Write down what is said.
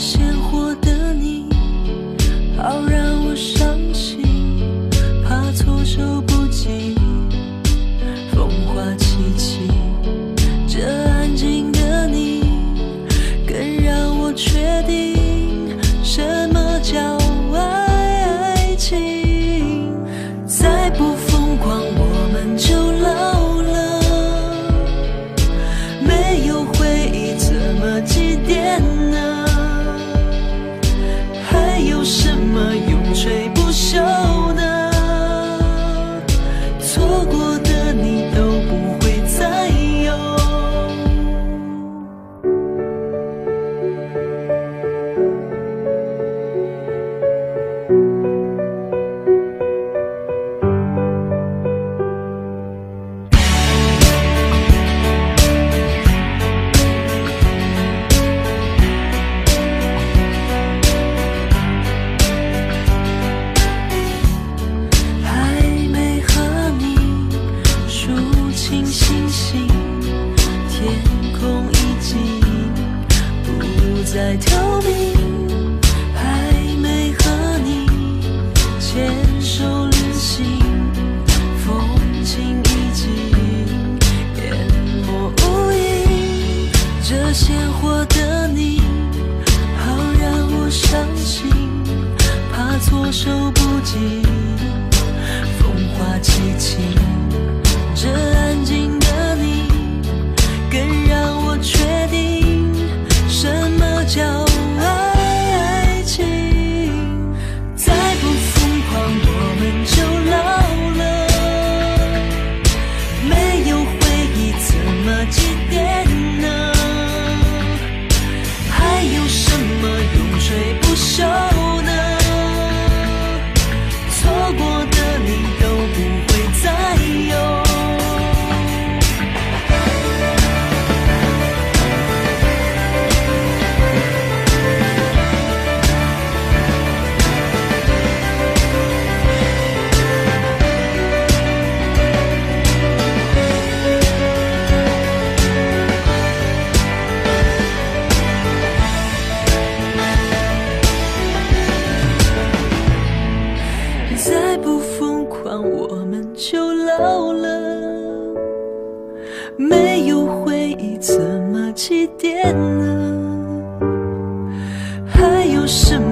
鲜活的你好让在逃避，还没和你牵手旅行，风景已经淹没无影。这鲜活的你，好让我伤心，怕措手不及，就老了。没有回忆，怎么祭奠呢？还有什么